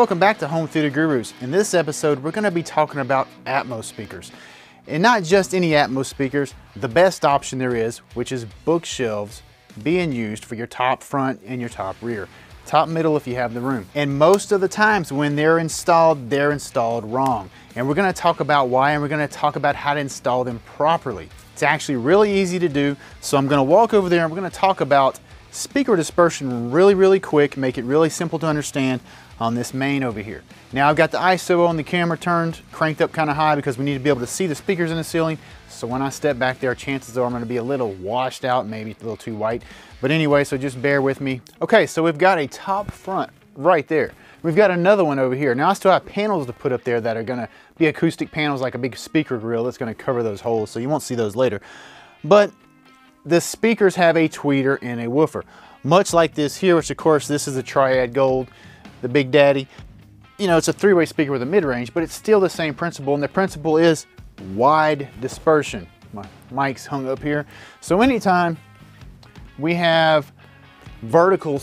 Welcome back to Home Theater Gurus. In this episode, we're going to be talking about Atmos speakers. And not just any Atmos speakers, the best option there is, which is bookshelves being used for your top front and your top rear. Top middle if you have the room. And most of the times when they're installed, they're installed wrong. And we're gonna talk about why and we're gonna talk about how to install them properly. It's actually really easy to do. So I'm gonna walk over there and we're gonna talk about speaker dispersion really, really quick, make it really simple to understand on this main over here. Now I've got the ISO on the camera turned, cranked up kind of high because we need to be able to see the speakers in the ceiling. So when I step back there, chances are I'm gonna be a little washed out, maybe a little too white. But anyway, so just bear with me. Okay, so we've got a top front right there. We've got another one over here. Now I still have panels to put up there that are gonna be acoustic panels like a big speaker grill that's gonna cover those holes, so you won't see those later. But the speakers have a tweeter and a woofer. Much like this here, which of course this is a Triad Gold, the Big Daddy. You know, it's a three-way speaker with a mid-range, but it's still the same principle, and the principle is wide dispersion. My mic's hung up here. So anytime we have vertical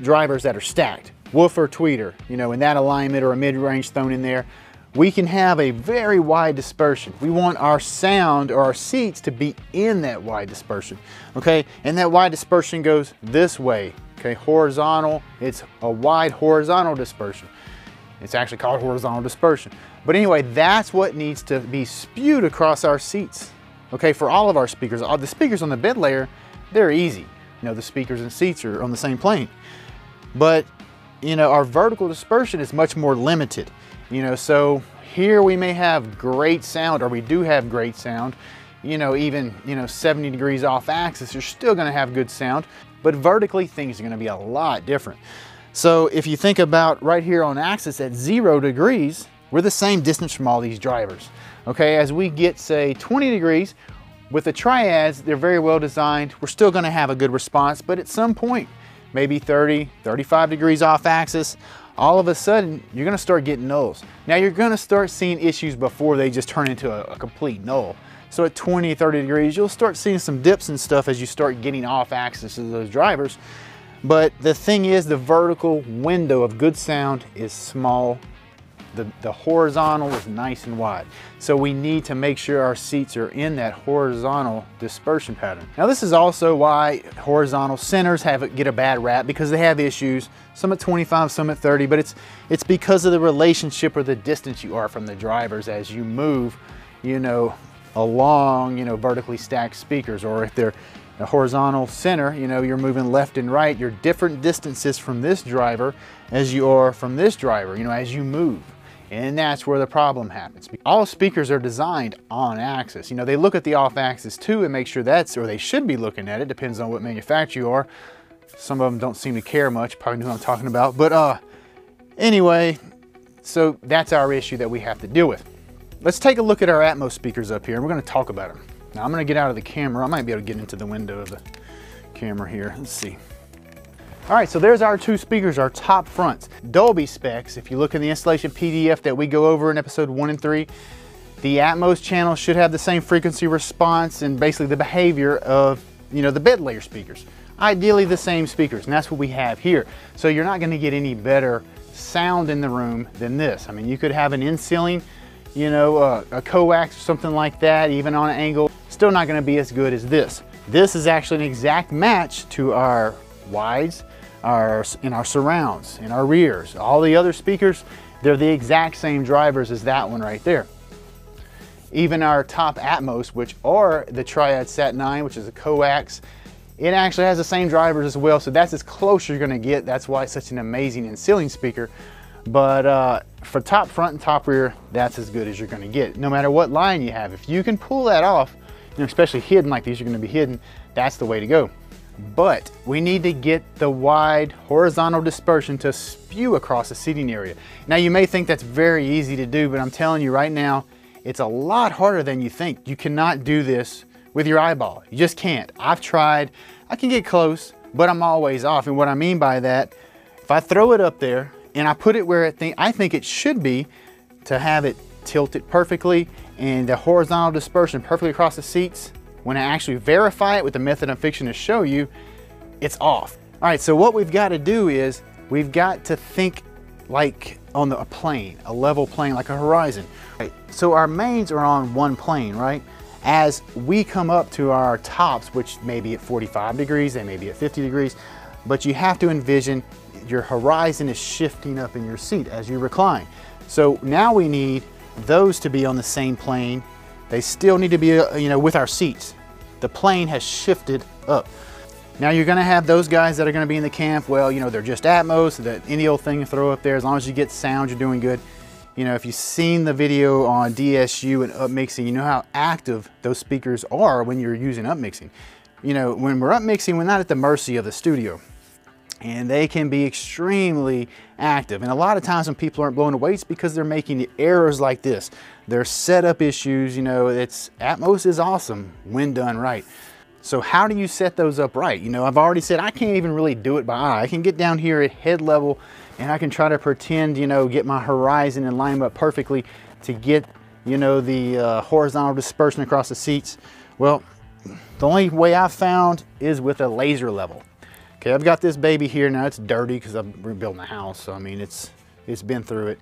drivers that are stacked, woofer, tweeter, you know, in that alignment or a mid-range thrown in there, we can have a very wide dispersion. We want our sound or our seats to be in that wide dispersion, okay? And that wide dispersion goes this way, okay? Horizontal, it's a wide horizontal dispersion. It's actually called horizontal dispersion. But anyway, that's what needs to be spewed across our seats, okay? For all of our speakers. All the speakers on the bed layer, they're easy. You know, the speakers and seats are on the same plane. But, you know, our vertical dispersion is much more limited. You know, so here we may have great sound or we do have great sound. You know, even, you know, 70 degrees off axis, you're still gonna have good sound, but vertically things are gonna be a lot different. So if you think about right here on axis at zero degrees, we're the same distance from all these drivers. Okay, as we get say 20 degrees, with the triads, they're very well designed. We're still gonna have a good response, but at some point, maybe 30, 35 degrees off axis, all of a sudden you're gonna start getting nulls. Now you're gonna start seeing issues before they just turn into a, a, complete null. So at 20, 30 degrees, you'll start seeing some dips and stuff as you start getting off axis of those drivers. But the thing is the vertical window of good sound is small the, the horizontal is nice and wide. So we need to make sure our seats are in that horizontal dispersion pattern. Now this is also why horizontal centers have get a bad rap because they have issues, some at 25, some at 30, but it's, it's because of the relationship or the distance you are from the drivers as you move, you know, along, you know, vertically stacked speakers or if they're a horizontal center, you know, you're moving left and right, you're different distances from this driver as you are from this driver, you know, as you move. And that's where the problem happens. All speakers are designed on axis. You know, they look at the off axis too and make sure that's, or they should be looking at it, depends on what manufacturer you are. Some of them don't seem to care much, probably know what I'm talking about. But uh, anyway, so that's our issue that we have to deal with. Let's take a look at our Atmos speakers up here and we're gonna talk about them. Now I'm gonna get out of the camera. I might be able to get into the window of the camera here. Let's see. All right, so there's our two speakers, our top fronts. Dolby specs, if you look in the installation PDF that we go over in episode one and three, the Atmos channel should have the same frequency response and basically the behavior of, you know, the bed layer speakers. Ideally the same speakers, and that's what we have here. So you're not gonna get any better sound in the room than this. I mean, you could have an in-ceiling, you know, uh, a coax or something like that, even on an angle, still not gonna be as good as this. This is actually an exact match to our wides our, in our surrounds, in our rears. All the other speakers, they're the exact same drivers as that one right there. Even our top Atmos, which are the Triad Sat 9, which is a coax, it actually has the same drivers as well, so that's as close you're gonna get. That's why it's such an amazing in-ceiling speaker. But uh, for top front and top rear, that's as good as you're gonna get, no matter what line you have. If you can pull that off, you know, especially hidden like these are gonna be hidden, that's the way to go but we need to get the wide horizontal dispersion to spew across the seating area. Now you may think that's very easy to do, but I'm telling you right now, it's a lot harder than you think. You cannot do this with your eyeball. You just can't. I've tried, I can get close, but I'm always off. And what I mean by that, if I throw it up there and I put it where I think it should be to have it tilted perfectly and the horizontal dispersion perfectly across the seats, when I actually verify it with the method I'm fixing to show you, it's off. All right, so what we've got to do is we've got to think like on the, a plane, a level plane, like a horizon. Right. So our mains are on one plane, right? As we come up to our tops, which may be at 45 degrees, they may be at 50 degrees, but you have to envision your horizon is shifting up in your seat as you recline. So now we need those to be on the same plane. They still need to be, uh, you know, with our seats. The plane has shifted up. Now you're gonna have those guys that are gonna be in the camp, well, you know, they're just Atmos, that any old thing you throw up there, as long as you get sound, you're doing good. You know, if you've seen the video on DSU and upmixing, you know how active those speakers are when you're using upmixing. You know, when we're upmixing, we're not at the mercy of the studio and they can be extremely active. And a lot of times when people aren't blowing the weights because they're making errors like this. They're setup issues, you know, it's Atmos is awesome when done right. So how do you set those up right? You know, I've already said I can't even really do it by eye. I can get down here at head level and I can try to pretend, you know, get my horizon and line up perfectly to get, you know, the uh, horizontal dispersion across the seats. Well, the only way I've found is with a laser level. Okay, I've got this baby here now. It's dirty because I'm rebuilding the house. So, I mean, it's, it's been through it.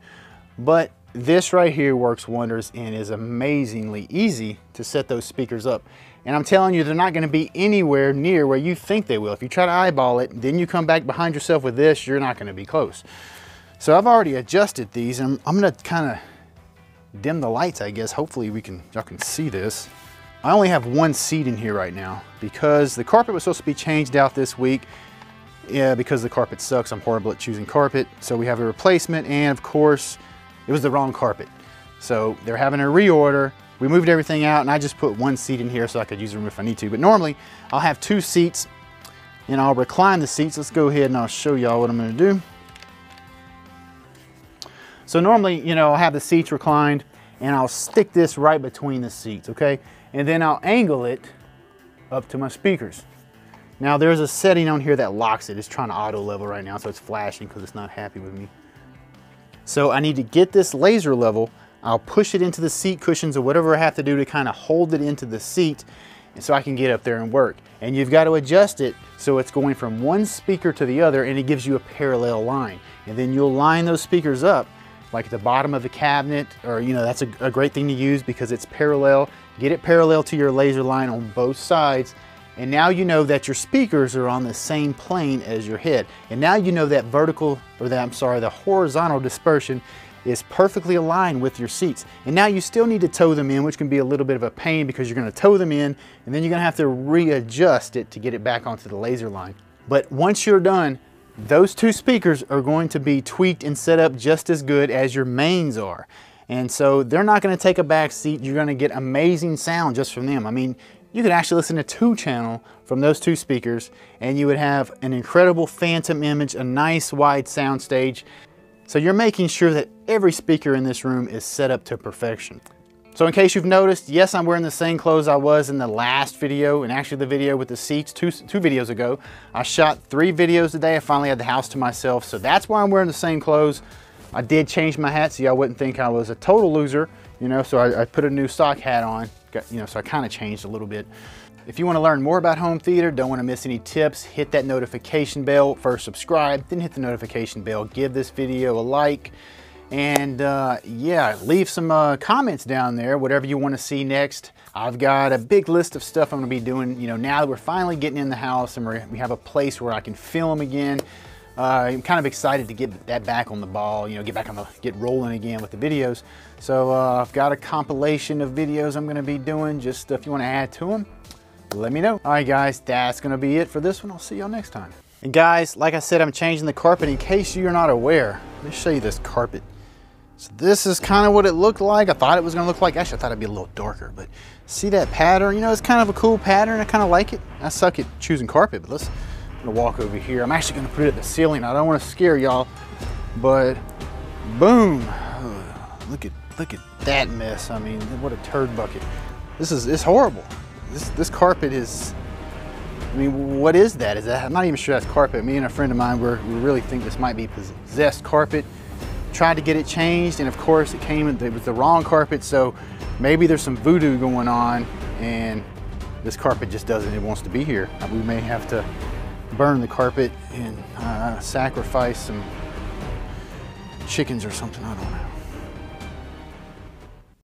But this right here works wonders and is amazingly easy to set those speakers up. And I'm telling you, they're not gonna be anywhere near where you think they will. If you try to eyeball it, then you come back behind yourself with this, you're not gonna be close. So I've already adjusted these and I'm, gonna kind of dim the lights, I guess. Hopefully we can, y'all can see this. I only have one seat in here right now because the carpet was supposed to be changed out this week yeah, because the carpet sucks, I'm horrible at choosing carpet. So we have a replacement and of course, it was the wrong carpet. So they're having a reorder. We moved everything out and I just put one seat in here so I could use them if I need to. But normally I'll have two seats and I'll recline the seats. Let's go ahead and I'll show y'all what I'm gonna do. So normally, you know, I'll have the seats reclined and I'll stick this right between the seats, okay? And then I'll angle it up to my speakers. Now there's a setting on here that locks it. It's trying to auto level right now, so it's flashing because it's not happy with me. So I need to get this laser level. I'll push it into the seat cushions or whatever I have to do to kind of hold it into the seat so I can get up there and work. And you've got to adjust it so it's going from one speaker to the other and it gives you a parallel line. And then you'll line those speakers up like at the bottom of the cabinet or you know that's a, a great thing to use because it's parallel. Get it parallel to your laser line on both sides and now you know that your speakers are on the same plane as your head. And now you know that vertical, or that, I'm sorry, the horizontal dispersion is perfectly aligned with your seats. And now you still need to toe them in, which can be a little bit of a pain because you're gonna toe them in and then you're gonna have to readjust it to get it back onto the laser line. But once you're done, those two speakers are going to be tweaked and set up just as good as your mains are. And so they're not gonna take a back seat. You're gonna get amazing sound just from them. I mean, you could actually listen to two channel from those two speakers and you would have an incredible phantom image, a nice wide sound stage. So you're making sure that every speaker in this room is set up to perfection. So in case you've noticed, yes, I'm wearing the same clothes I was in the last video and actually the video with the seats two, two videos ago. I shot three videos today. I finally had the house to myself. So that's why I'm wearing the same clothes. I did change my hat so y'all wouldn't think I was a total loser, you know, so I, I put a new sock hat on got, you know, so I kind of changed a little bit. If you want to learn more about home theater, don't want to miss any tips, hit that notification bell. First subscribe, then hit the notification bell. Give this video a like. And uh, yeah, leave some uh, comments down there, whatever you want to see next. I've got a big list of stuff I'm going to be doing, you know, now that we're finally getting in the house and we have a place where I can film again. Uh, I'm kind of excited to get that back on the ball, you know, get back on the, get rolling again with the videos. So uh, I've got a compilation of videos I'm gonna be doing. Just if you wanna add to them, let me know. All right guys, that's gonna be it for this one. I'll see y'all next time. And guys, like I said, I'm changing the carpet in case you're not aware. Let me show you this carpet. So this is kind of what it looked like. I thought it was gonna look like, actually I thought it'd be a little darker, but see that pattern? You know, it's kind of a cool pattern. I kind of like it. I suck at choosing carpet, but let's, gonna walk over here. I'm actually gonna put it at the ceiling. I don't wanna scare y'all, but boom. Look at look at that mess. I mean, what a turd bucket. This is it's horrible. This this carpet is I mean, what is that? Is that I'm not even sure that's carpet. Me and a friend of mine were we really think this might be possessed carpet. Tried to get it changed, and of course it came it was the wrong carpet, so maybe there's some voodoo going on and this carpet just doesn't, it wants to be here. We may have to burn the carpet and uh, sacrifice some chickens or something, I don't know.